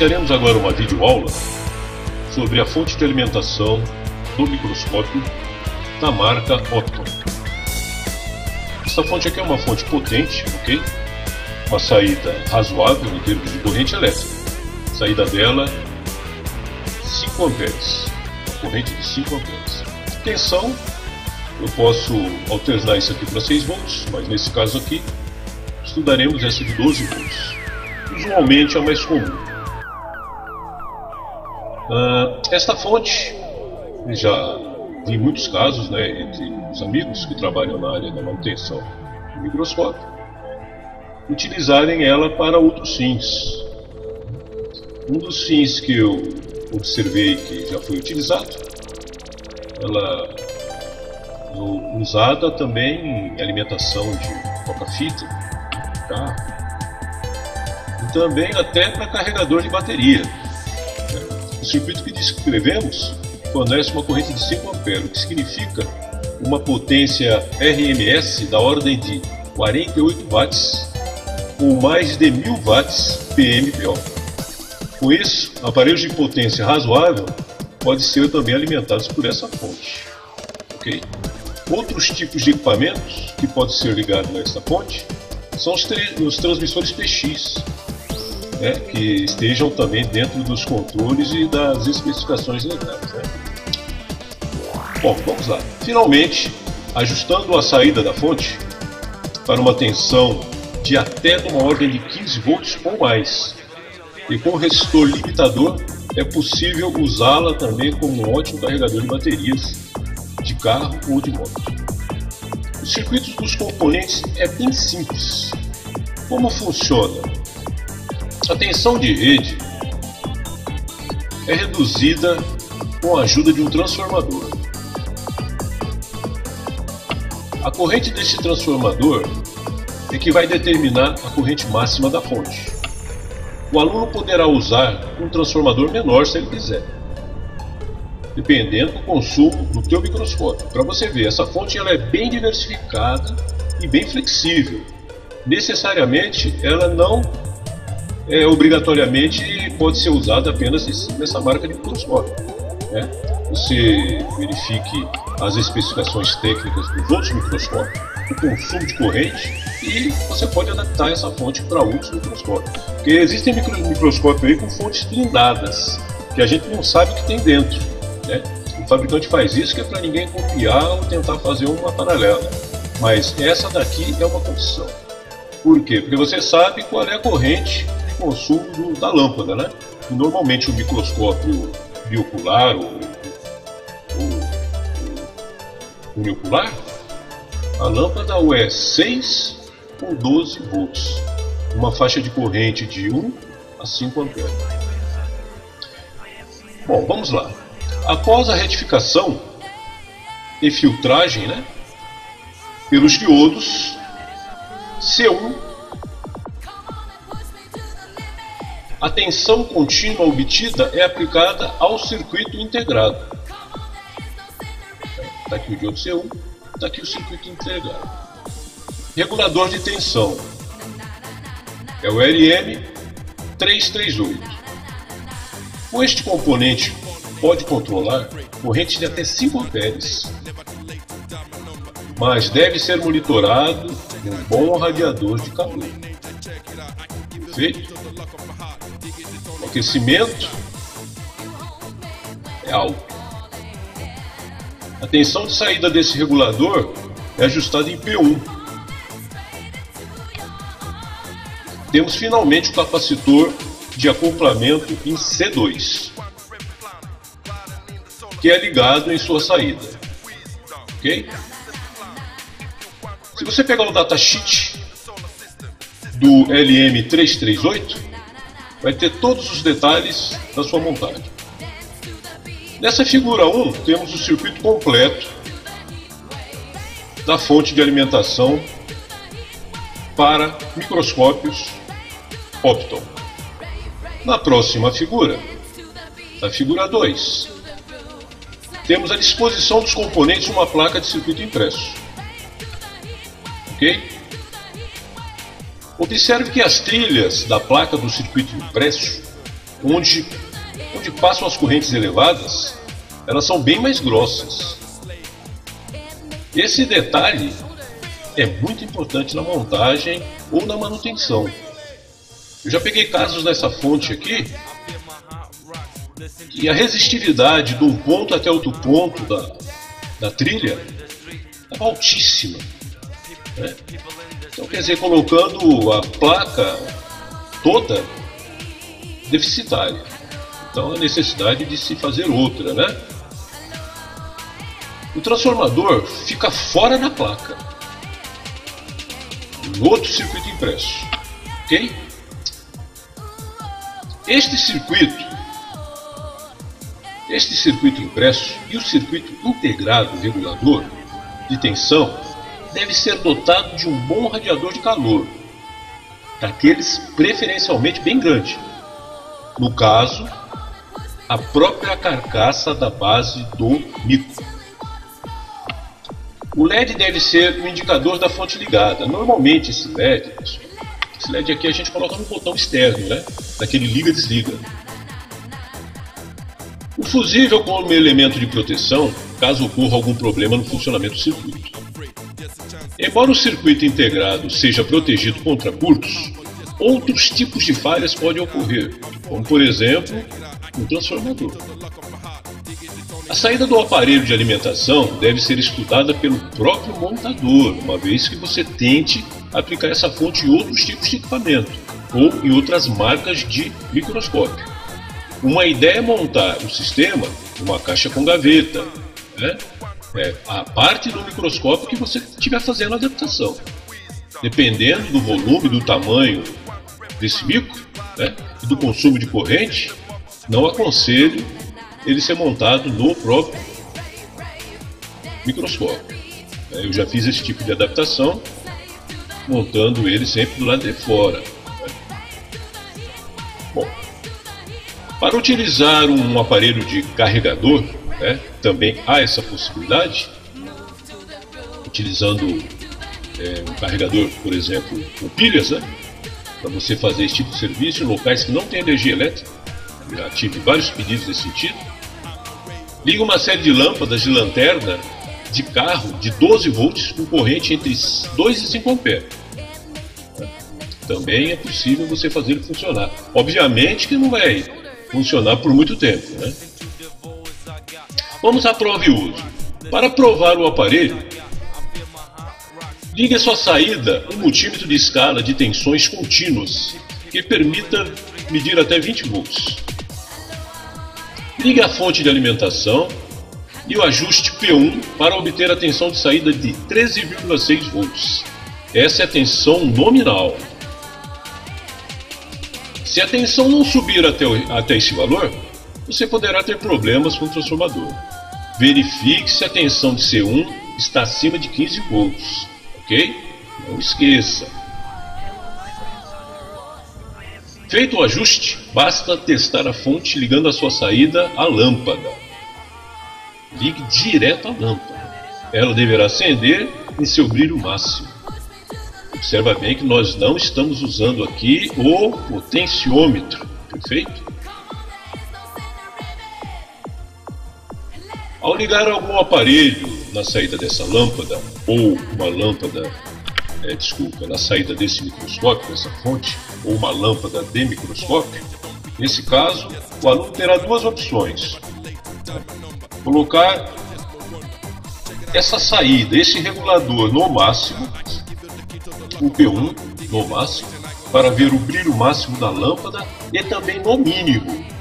Iniciaremos agora uma videoaula sobre a fonte de alimentação do microscópio da marca Otto. Essa fonte aqui é uma fonte potente, ok? Uma saída razoável em termos de corrente elétrica. A saída dela 5 amperes, corrente de 5 amperes. Tensão, eu posso alternar isso aqui para 6 volts, mas nesse caso aqui estudaremos essa de 12 volts. Usualmente é o mais comum. Uh, esta fonte, já vi muitos casos né, entre os amigos que trabalham na área da manutenção do microscópio, utilizarem ela para outros fins. Um dos fins que eu observei que já foi utilizado, ela é usada também em alimentação de coca-fita, carro, e também até para carregador de bateria. Circuito que descrevemos fornece uma corrente de 5 A, o que significa uma potência RMS da ordem de 48 watts ou mais de 1000 watts PMPO. Com isso, aparelhos de potência razoável podem ser também alimentados por essa fonte. Okay? Outros tipos de equipamentos que podem ser ligados a esta fonte são os, os transmissores PX, né, que estejam também dentro dos controles e das especificações legais. Né? Bom, vamos lá. Finalmente, ajustando a saída da fonte para uma tensão de até uma ordem de 15 volts ou mais, e com resistor limitador é possível usá-la também como um ótimo carregador de baterias de carro ou de moto. Os circuitos dos componentes é bem simples. Como funciona? A tensão de rede é reduzida com a ajuda de um transformador. A corrente desse transformador é que vai determinar a corrente máxima da fonte. O aluno poderá usar um transformador menor se ele quiser, dependendo do consumo do teu microscópio. Para você ver, essa fonte ela é bem diversificada e bem flexível. Necessariamente, ela não é, obrigatoriamente pode ser usada apenas nessa marca de microscópio. Né? Você verifique as especificações técnicas dos outros microscópios, o consumo de corrente e você pode adaptar essa fonte para outros microscópios. Porque existem micro, microscópios aí com fontes blindadas, que a gente não sabe o que tem dentro. Né? O fabricante faz isso que é para ninguém copiar ou tentar fazer uma paralela. Mas essa daqui é uma condição. Por quê? Porque você sabe qual é a corrente consumo do, da lâmpada, né? E normalmente o microscópio biocular ou, ou, uniocular, a lâmpada é 6 ou 12 volts, uma faixa de corrente de 1 a 5 amperes. Bom, vamos lá. Após a retificação e filtragem, né, pelos diodos C1 a tensão contínua obtida é aplicada ao circuito integrado. Está aqui o diodo C1, está aqui o circuito integrado. Regulador de tensão é o LM338. Com este componente pode controlar corrente de até 5 amperes, mas deve ser monitorado em um bom radiador de calor. Feito? Aquecimento é alto. A tensão de saída desse regulador é ajustada em P1. Temos finalmente o capacitor de acoplamento em C2, que é ligado em sua saída. Ok? Se você pegar o datasheet do LM338, vai ter todos os detalhes da sua montagem. Nessa figura 1, temos o circuito completo da fonte de alimentação para microscópios Opton. Na próxima figura, na figura 2, temos a disposição dos componentes de uma placa de circuito impresso. Ok? Observe que as trilhas da placa do circuito impresso onde, onde passam as correntes elevadas, elas são bem mais grossas. Esse detalhe é muito importante na montagem ou na manutenção. Eu já peguei casos nessa fonte aqui e a resistividade de um ponto até outro ponto da, da trilha estava altíssima. Né? Então, quer dizer, colocando a placa toda deficitária. Então, a necessidade de se fazer outra, né? O transformador fica fora da placa, no outro circuito impresso, ok? Este circuito, este circuito impresso e o circuito integrado regulador de tensão deve ser dotado de um bom radiador de calor, daqueles preferencialmente bem grande. No caso, a própria carcaça da base do micro. O LED deve ser o indicador da fonte ligada. Normalmente esse LED, esse LED aqui a gente coloca no botão externo, né? Daquele liga-desliga. O fusível como elemento de proteção, caso ocorra algum problema no funcionamento do circuito. Embora o circuito integrado seja protegido contra curtos, outros tipos de falhas podem ocorrer, como por exemplo, um transformador. A saída do aparelho de alimentação deve ser estudada pelo próprio montador, uma vez que você tente aplicar essa fonte em outros tipos de equipamento ou em outras marcas de microscópio. Uma ideia é montar o sistema uma caixa com gaveta, né? É, a parte do microscópio que você estiver fazendo a adaptação. Dependendo do volume, do tamanho desse micro né, e do consumo de corrente, não aconselho ele ser montado no próprio microscópio. É, eu já fiz esse tipo de adaptação, montando ele sempre do lado de fora. Bom, para utilizar um aparelho de carregador, né, também há essa possibilidade, utilizando é, um carregador, por exemplo, com pilhas, né, para você fazer esse tipo de serviço em locais que não tem energia elétrica. Já tive vários pedidos nesse sentido. Liga uma série de lâmpadas de lanterna de carro de 12 volts com corrente entre 2 e 5 amperes. Também é possível você fazer ele funcionar. Obviamente que não vai funcionar por muito tempo. Né? Vamos à prova e uso. Para provar o aparelho, ligue a sua saída um multímetro de escala de tensões contínuas que permita medir até 20 volts. Ligue a fonte de alimentação e o ajuste P1 para obter a tensão de saída de 13,6 volts. Essa é a tensão nominal. Se a tensão não subir até, o, até esse valor, você poderá ter problemas com o transformador. Verifique se a tensão de C1 está acima de 15 volts, ok? Não esqueça. Feito o ajuste, basta testar a fonte ligando a sua saída à lâmpada. Ligue direto à lâmpada. Ela deverá acender em seu brilho máximo. Observa bem que nós não estamos usando aqui o potenciômetro, perfeito? Ao ligar algum aparelho na saída dessa lâmpada, ou uma lâmpada é, desculpa, na saída desse microscópio, dessa fonte, ou uma lâmpada de microscópio, nesse caso, o aluno terá duas opções. Colocar essa saída, esse regulador no máximo, o P1 no máximo, para ver o brilho máximo da lâmpada e também no mínimo.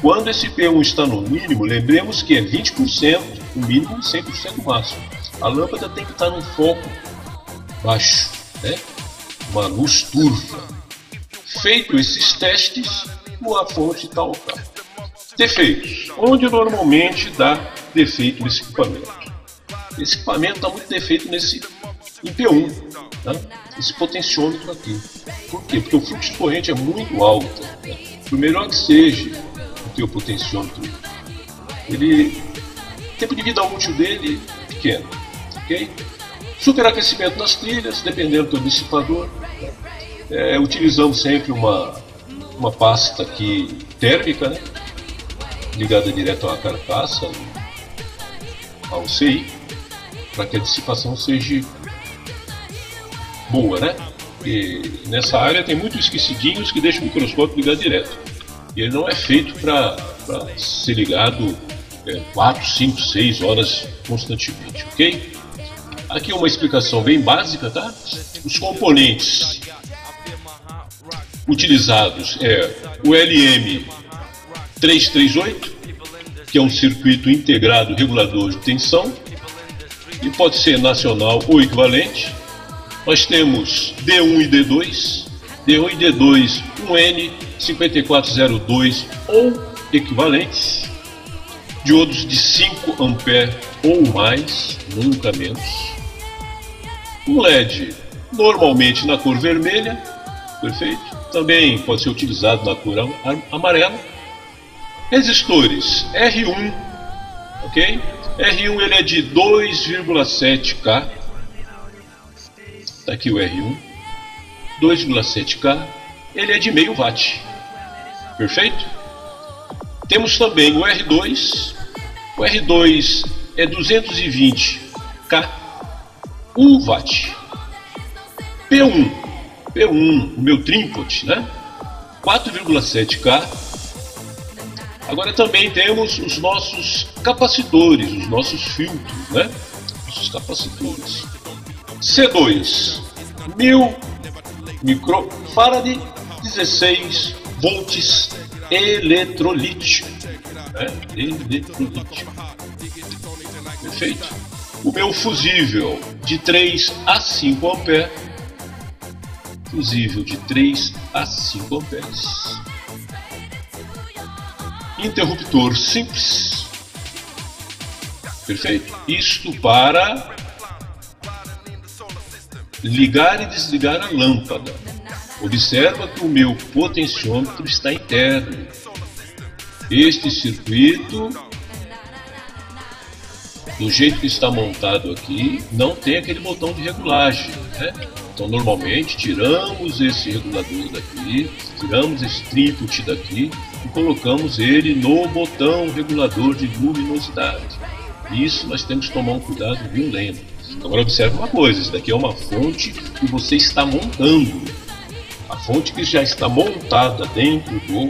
Quando esse P1 está no mínimo, lembremos que é 20%, o mínimo 100% máximo. A lâmpada tem que estar no foco baixo, né? uma luz turva. Feito esses testes, a fonte está ok. Defeitos. Onde normalmente dá defeito nesse equipamento? Esse equipamento está muito defeito nesse em P1, tá? esse potenciômetro aqui. Por quê? Porque o fluxo de corrente é muito alto. Né? Por melhor que seja o potenciômetro, ele o tempo de vida útil dele pequeno, ok? Superaquecimento nas trilhas, dependendo do dissipador. É, utilizamos sempre uma, uma pasta que térmica, né? ligada direto à carcaça, ao CI, para que a dissipação seja boa, né? E nessa área tem muitos esquecidinhos que deixam o microscópio ligado direto. Ele não é feito para ser ligado é, 4, 5, 6 horas constantemente, ok? Aqui uma explicação bem básica, tá? Os componentes utilizados é o LM 338, que é um circuito integrado regulador de tensão, e pode ser nacional ou equivalente. Nós temos D1 e D2, D1 e D2 1N 5402 ou equivalentes, diodos de 5 A ou mais, nunca menos. Um LED normalmente na cor vermelha, perfeito. Também pode ser utilizado na cor amarela Resistores R1, ok? R1 ele é de 2,7K. Está aqui o R1. 2,7K. Ele é de meio watt. Perfeito? Temos também o R2. O R2 é 220K. 1 watt. P1. P1, o meu trinpot, né? 4,7K Agora também temos os nossos capacitores, os nossos filtros, né? Nossos capacitores. C2, 1000 microfarad, 16 volts eletrolítico. Né? Eletrolítico. Perfeito? O meu fusível de 3 a 5 amperes. Fusível de 3 a 5 amperes interruptor simples. Perfeito? Isto para ligar e desligar a lâmpada. Observa que o meu potenciômetro está interno. Este circuito, do jeito que está montado aqui, não tem aquele botão de regulagem. Né? Então, normalmente, tiramos esse regulador daqui, tiramos esse tripod daqui e colocamos ele no botão regulador de luminosidade. Isso nós temos que tomar um cuidado violento. Agora observe uma coisa, isso daqui é uma fonte que você está montando. A fonte que já está montada dentro do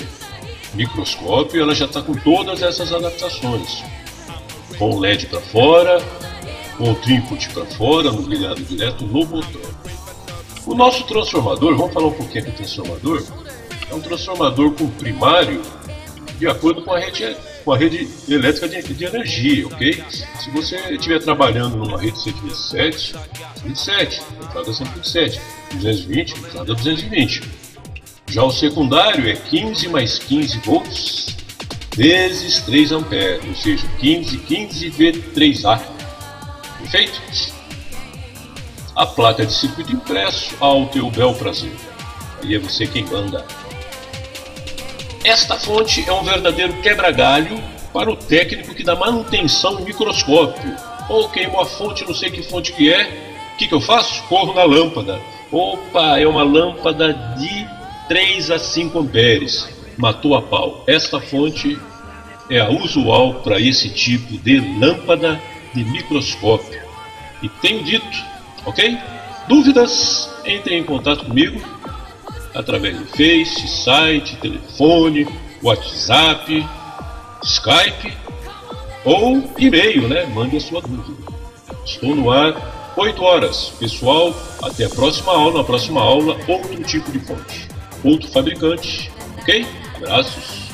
microscópio, ela já está com todas essas adaptações. Com o LED para fora, com o trípode para fora, no ligado direto no botão. O nosso transformador, vamos falar um pouquinho do transformador, é um transformador com primário de acordo com a rede, com a rede elétrica de, de energia, ok? Se você estiver trabalhando numa rede 127, 127, entrada 127, 220, entrada 220. Já o secundário é 15 mais 15 volts vezes 3 amperes, ou seja, 15, 15 V3A. Perfeito? A placa de circuito impresso ao teu bel prazer. Aí é você quem manda. Esta fonte é um verdadeiro quebra-galho para o técnico que dá manutenção no microscópio. Ou queimou a fonte, não sei que fonte que é. O que, que eu faço? Corro na lâmpada. Opa, é uma lâmpada de 3 a 5 amperes. Matou a pau. Esta fonte é a usual para esse tipo de lâmpada de microscópio. E tenho dito, ok? Dúvidas? Entre em contato comigo através do Face, site, telefone, WhatsApp, Skype ou e-mail, né? Mande a sua dúvida. Estou no ar 8 horas. Pessoal, até a próxima aula. Na próxima aula, outro tipo de fonte, outro fabricante. Ok? Abraços.